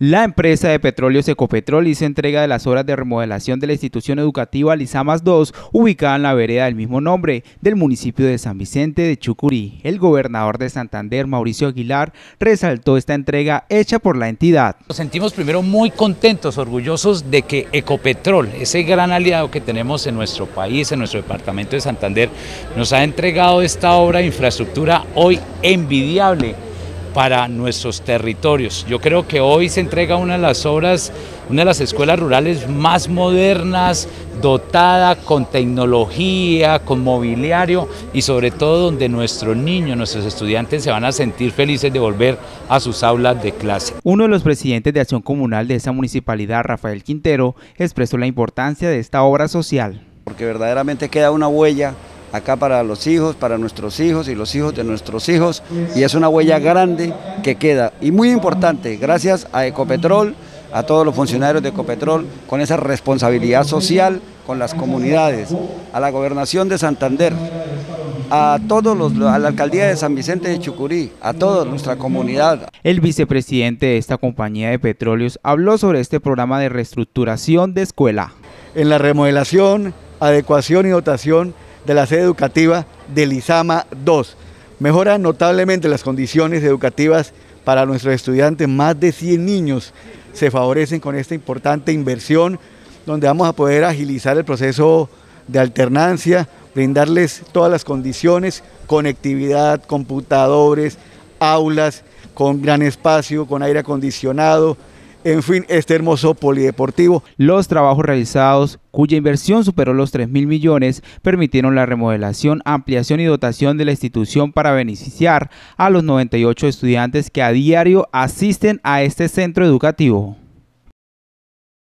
La empresa de petróleos Ecopetrol hizo entrega de las obras de remodelación de la institución educativa Lizamas 2, ubicada en la vereda del mismo nombre, del municipio de San Vicente de Chucurí. El gobernador de Santander, Mauricio Aguilar, resaltó esta entrega hecha por la entidad. Nos sentimos primero muy contentos, orgullosos de que Ecopetrol, ese gran aliado que tenemos en nuestro país, en nuestro departamento de Santander, nos ha entregado esta obra de infraestructura hoy envidiable para nuestros territorios. Yo creo que hoy se entrega una de las obras, una de las escuelas rurales más modernas, dotada con tecnología, con mobiliario y sobre todo donde nuestros niños, nuestros estudiantes se van a sentir felices de volver a sus aulas de clase. Uno de los presidentes de Acción Comunal de esa municipalidad, Rafael Quintero, expresó la importancia de esta obra social. Porque verdaderamente queda una huella acá para los hijos, para nuestros hijos y los hijos de nuestros hijos y es una huella grande que queda y muy importante gracias a Ecopetrol, a todos los funcionarios de Ecopetrol con esa responsabilidad social con las comunidades, a la gobernación de Santander, a todos los, a la alcaldía de San Vicente de Chucurí, a toda nuestra comunidad. El vicepresidente de esta compañía de petróleos habló sobre este programa de reestructuración de escuela. En la remodelación, adecuación y dotación de la sede educativa del ISAMA 2. Mejora notablemente las condiciones educativas para nuestros estudiantes. Más de 100 niños se favorecen con esta importante inversión donde vamos a poder agilizar el proceso de alternancia, brindarles todas las condiciones, conectividad, computadores, aulas con gran espacio, con aire acondicionado, en fin, este hermoso polideportivo. Los trabajos realizados, cuya inversión superó los 3 mil millones, permitieron la remodelación, ampliación y dotación de la institución para beneficiar a los 98 estudiantes que a diario asisten a este centro educativo.